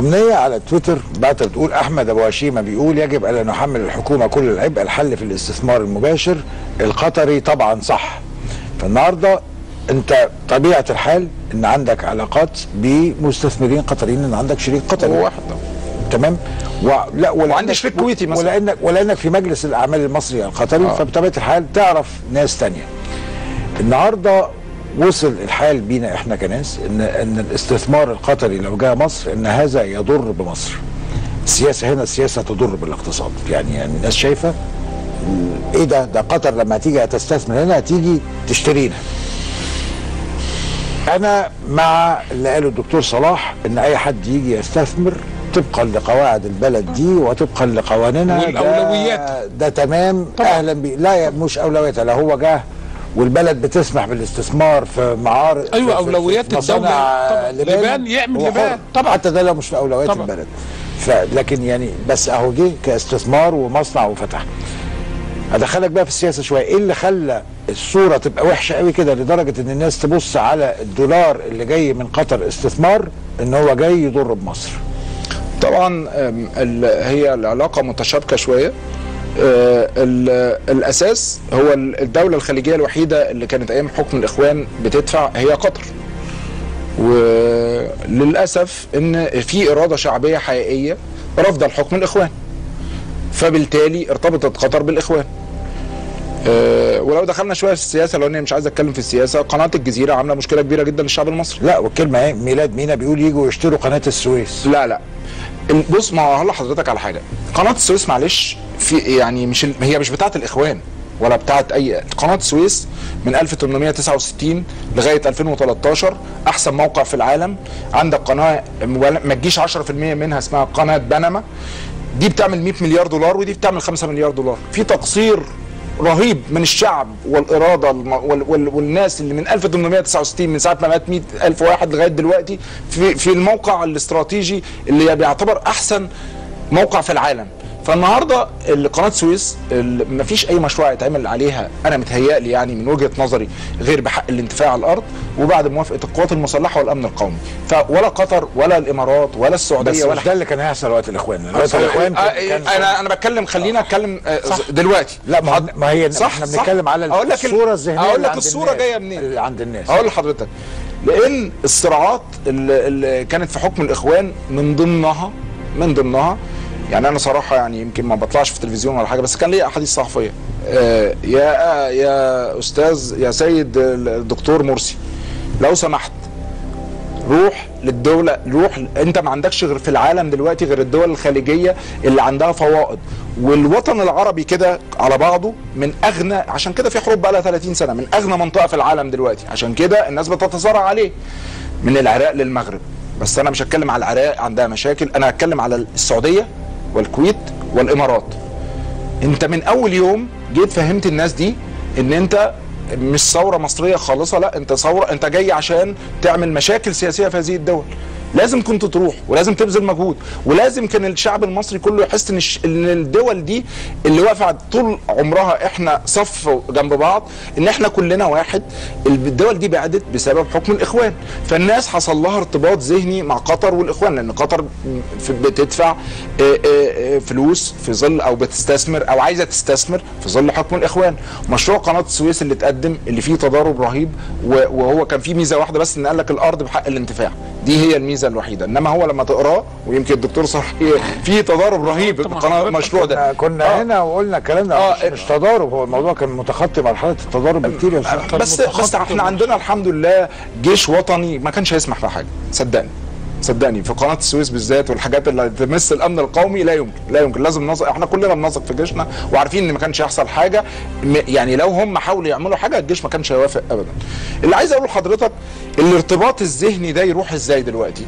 أمنية على تويتر بعت بتقول أحمد أبو هشيمة بيقول يجب الا نحمل الحكومة كل العبء الحل في الاستثمار المباشر القطري طبعا صح. فالنهاردة أنت طبيعة الحال إن عندك علاقات بمستثمرين قطريين إن عندك شريك قطري. هو واحد تمام؟ ولا ولأنك وعندي شريك كويتي مثلا. ولانك ولانك في مجلس الأعمال المصري القطري. آه. فبطبيعة الحال تعرف ناس تانية. النهارده وصل الحال بينا إحنا كناس ان إن الاستثمار القطري لو جاء مصر إن هذا يضر بمصر. السياسة هنا السياسة تضر بالاقتصاد. يعني يعني الناس شايفة إيه ده؟ ده قطر لما تيجي تستثمر هنا هتيجي تشترينا. أنا مع اللي قاله الدكتور صلاح إن أي حد يجي يستثمر طبقا لقواعد البلد دي وطبقا لقوانينها ده- والأولويات. ده تمام. أهلا بيه لا مش أولويات لو هو جه والبلد بتسمح بالاستثمار في معارض أيوة، في- الدولة. طبعا. لبان لبان يعمل لبان. طبعا. حتى ده لو مش في أولويات طبعا. البلد ف لكن يعني بس أهو جه كاستثمار ومصنع وفتح أدخلك بقى في السياسة شوية إيه اللي خلى الصورة تبقى وحشة قوي كده لدرجة إن الناس تبص على الدولار اللي جاي من قطر استثمار إن هو جاي يضر بمصر طبعا هي العلاقة متشابكة شوية الأساس هو ال- الدولة الخليجية الوحيدة اللي كانت أيام حكم الإخوان بتدفع هي قطر. وللأسف إن في إرادة شعبية حقيقية رافضة الحكم الإخوان. فبالتالي ارتبطت قطر بالإخوان. آه، ولو دخلنا شوية في السياسة لو أني مش عايز أتكلم في السياسة قناة الجزيرة عاملة مشكلة كبيرة جدا للشعب المصري. لا والكلمة إيه ميلاد مينا بيقول يجوا يشتروا قناة السويس. لا لا. بص ما هقول لحضرتك على حاجة. قناة السويس معلش في يعني مش هي مش بتاعه الإخوان ولا بتاعه اي قناة السويس من 1869 لغاية 2013 أحسن موقع في العالم. عندك قناة ما تجيش 10% منها اسمها قناة بنما. دي بتعمل 100 مليار دولار ودي بتعمل 5 مليار دولار. في تقصير رهيب من الشعب والإرادة والناس اللي من 1869 من ساعة ما مات 100 ألف واحد لغاية دلوقتي في في الموقع الاستراتيجي اللي بيعتبر أحسن موقع في العالم. فالنهارده ال- قناة سويس ال- مفيش أي مشروع يتعمل عليها أنا متهيألي يعني من وجهة نظري غير بحق الانتفاع على الأرض وبعد موافقة القوات المسلحة والأمن القومي. فولا قطر ولا الإمارات ولا بس السعوديه ولا مش ده اللي كان هيحصل وقت الإخوان. وقت الإخوان كان أنا أنا بتكلم خلينا أتكلم آه، دلوقتي. لا ما, ما هي صح إحنا. بنتكلم على الصورة الذهنية أقول لك الصورة جاية منين؟ عند الناس. أقول لحضرتك لأن الصراعات اللي كانت في حكم الإخوان من ضمنها من ضمنها يعني أنا صراحة يعني يمكن ما بطلعش في التلفزيون ولا حاجة بس كان ليا أحاديث صحفية. آه يا يا أستاذ يا سيد الدكتور مرسي لو سمحت روح للدولة روح أنت ما عندكش غير في العالم دلوقتي غير الدول الخليجية اللي عندها فوائد. والوطن العربي كده على بعضه من أغنى عشان كده في حروب بقى لها 30 سنة من أغنى منطقة في العالم دلوقتي. عشان كده الناس بتتصارع عليه. من العراق للمغرب. بس أنا مش هتكلم على العراق عندها مشاكل. أنا هتكلم على السعودية. والكويت والامارات. انت من اول يوم جيت فهمت الناس دي ان انت مش ثورة مصرية خالصة لا انت ثورة انت جاي عشان تعمل مشاكل سياسية في هذه الدول. لازم كنت تروح ولازم تبذل مجهود ولازم كان الشعب المصري كله يحس إن إن الدول دي اللي واقفه طول عمرها إحنا صف جنب بعض إن إحنا كلنا واحد الدول دي بعدت بسبب حكم الإخوان. فالناس حصل لها ارتباط ذهني مع قطر والإخوان لأن قطر بتدفع فلوس في ظل أو بتستثمر أو عايزة تستثمر في ظل حكم الإخوان. مشروع قناة السويس اللي اتقدم اللي فيه تضارب رهيب وهو كان فيه ميزة واحدة بس إن قال لك الأرض بحق الانتفاع. دي هي الميزة. الوحيدة إنما هو لما تقراه ويمكن الدكتور صح فيه تضارب رهيب في القناه المشروع كنا, ده. كنا آه. هنا وقلنا الكلام ده آه، مش, مش تضارب هو الموضوع كان متخطي مرحله التضارب بكتير يا أستاذ. بس بس إحنا عندنا الحمد لله جيش وطني ما كانش هيسمح بحاجه صدقني. صدقني في قناة السويس بالذات والحاجات اللي تمس الأمن القومي لا يمكن لا يمكن لازم نثق إحنا كلنا بنثق في جيشنا وعارفين إن ما كانش هيحصل حاجة يعني لو هم حاولوا يعملوا حاجة الجيش ما كانش هيوافق ابدا. اللي عايز أقوله لحضرتك الارتباط الذهني ده يروح إزاي دلوقتي؟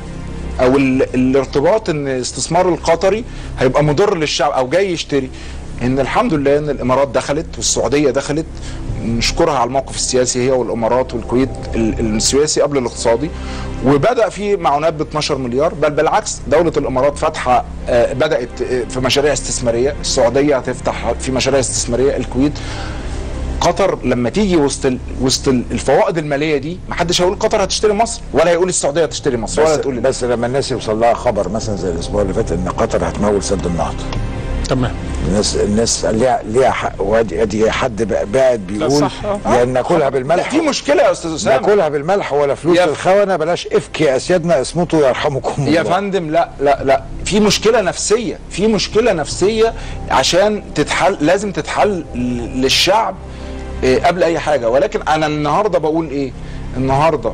أو ال... الارتباط إن الاستثمار القطري هيبقى مضر للشعب أو جاي يشتري. إن الحمد لله إن الإمارات دخلت والسعودية دخلت نشكرها على الموقف السياسي هي والإمارات والكويت ال- السياسي قبل الاقتصادي. وبدأ في معونات ب 12 مليار بل بالعكس دولة الإمارات فاتحة آه، بدأت آه، في مشاريع استثمارية. السعودية هتفتح في مشاريع استثمارية الكويت. قطر لما تيجي وسط. وسط ال- الفوائد المالية دي ما حدش هيقول قطر هتشتري مصر ولا هيقول السعودية هتشتري مصر ولا بس, تقول بس لما الناس يوصل لها خبر مثلا زي الأسبوع اللي فات إن قطر هتمول سد النهضة. تمام. الناس الناس ليها ليها حق وادي ادي حد بقى- بيقول صح، آه. يا ناكلها لا بالملح. في مشكلة يا أستاذ أسامة. ناكلها بالملح ولا فلوس يا ف- الخونة بلاش إفك يا أسيادنا اسمتوا يرحمكم يا. فندم لا لا لا. في مشكلة نفسية في مشكلة نفسية عشان تتحل لازم تتحل للشعب إيه، قبل أي حاجة. ولكن أنا النهارده بقول إيه؟ النهارده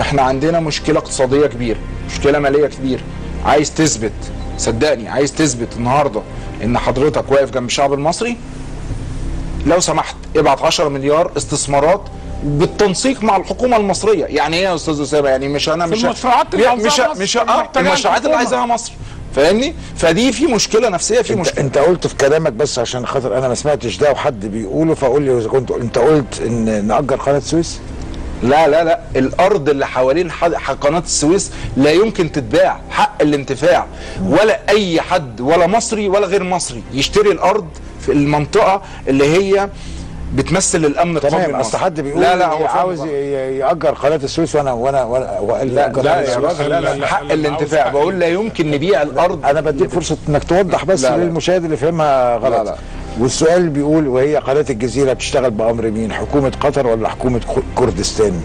إحنا عندنا مشكلة اقتصادية كبيرة مشكلة مالية كبيرة. عايز تثبت. صدقني عايز تثبت النهارده ان حضرتك واقف جنب الشعب المصري؟ لو سمحت ابعت 10 مليار استثمارات بالتنسيق مع الحكومة المصرية. يعني إيه يا أستاذ أسامة؟ يعني مش أنا في مش المشروعات اللي مش مش مصر، آه المشروعات اللي الحكومة. عايزاها مصر. فاهمني؟ فدي في مشكلة نفسية في انت, مشكلة. أنت قلت في كلامك بس عشان خاطر أنا ما سمعتش ده وحد بيقوله فقول لي إذا كنت أنت قلت إن نأجر قناة السويس لا لا لا الأرض اللي حوالين قناة السويس لا يمكن تتباع حق الانتفاع ولا أي حد ولا مصري ولا غير مصري يشتري الأرض في المنطقة اللي هي بتمثل الأمن القومي تمام أصل. حد بيقول لا لا هو عاوز فاهم. ي- ي- يأجر قناة السويس وأنا وأنا وأنا لا لا يا. راجل لا لا حق لا، الانتفاع بقول لا يمكن نبيع الأرض أنا بديك فرصة إنك توضح بس. للمشاهد اللي فهمها غلط لا، لا. والسؤال بيقول وهي قناة الجزيرة بتشتغل بأمر مين؟ حكومة قطر ولا حكومة كردستان؟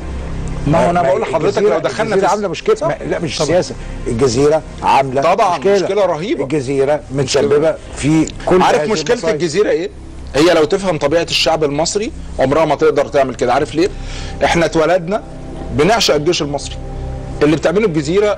ما هو أنا بقول لحضرتك لو دخلنا الجزيرة في عاملة مشكلة؟ لا مش سياسة. الجزيرة عاملة طبعاً، مشكلة, مشكلة رهيبة. الجزيرة متسببة في كل عارف مشكلة المصايب. الجزيرة إيه؟ هي لو تفهم طبيعة الشعب المصري عمرها ما تقدر تعمل كده. عارف ليه؟ إحنا اتولدنا بنعشق الجيش المصري. اللي بتعمله الجزيرة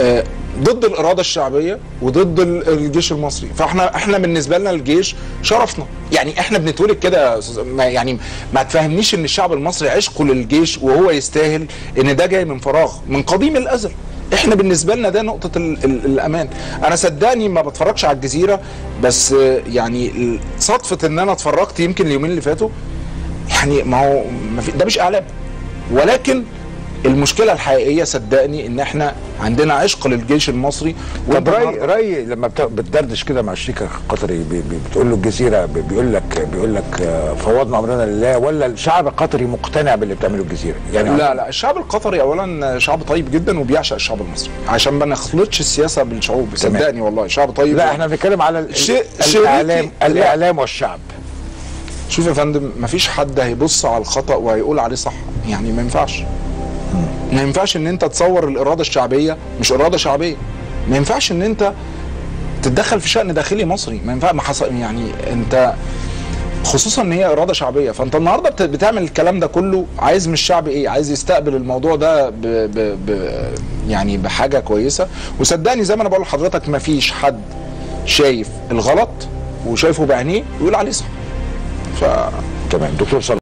آه، ضد الإرادة الشعبية وضد ال- الجيش المصري. فاحنا إحنا بالنسبة لنا الجيش شرفنا. يعني إحنا بنتولد كده يعني ما تفهمنيش إن الشعب المصري عشقه للجيش وهو يستاهل إن ده جاي من فراغ من قديم الأزل. إحنا بالنسبة لنا ده نقطة ال ال الأمان. أنا صدقني ما بتفرجش على الجزيرة بس يعني صدفة إن أنا اتفرجت يمكن اليومين اللي فاتوا يعني ما هو ده مش إعلام. ولكن المشكلة الحقيقية صدقني إن إحنا عندنا عشق للجيش المصري طب راي رأي لما بت- بتدردش كده مع الشريك القطري بتقول له الجزيرة بي- بيقول لك بيقول لك آه، فوضنا أمرنا لله ولا الشعب القطري مقتنع باللي بتعمله الجزيرة يعني لا لا الشعب القطري اولا شعب طيب جدا وبيعشق الشعب المصري عشان ما نخلطش السياسة بالشعوب. صدقني والله شعب طيب لا إحنا بنتكلم على ال- شيء- ال- شريكي- الاعلام لا. الإعلام والشعب شوف يا فندم مفيش حد هيبص على الخطأ وهيقول عليه صح يعني ما ينفعش ما ينفعش ان انت تصور الإرادة الشعبية مش إرادة شعبية. ما ينفعش ان انت تتدخل في شأن داخلي مصري. ما ينفع ما حصل يعني انت خصوصا إن هي إرادة شعبية. فأنت النهارده بت- بتعمل الكلام ده كله عايز من الشعب إيه؟ عايز يستقبل الموضوع ده ب ب ب يعني بحاجة كويسة. وصدقني زي ما أنا بقول لحضرتك ما فيش حد شايف الغلط وشايفه بعينيه ويقول عليه صح. ف تمام. دكتور صلاح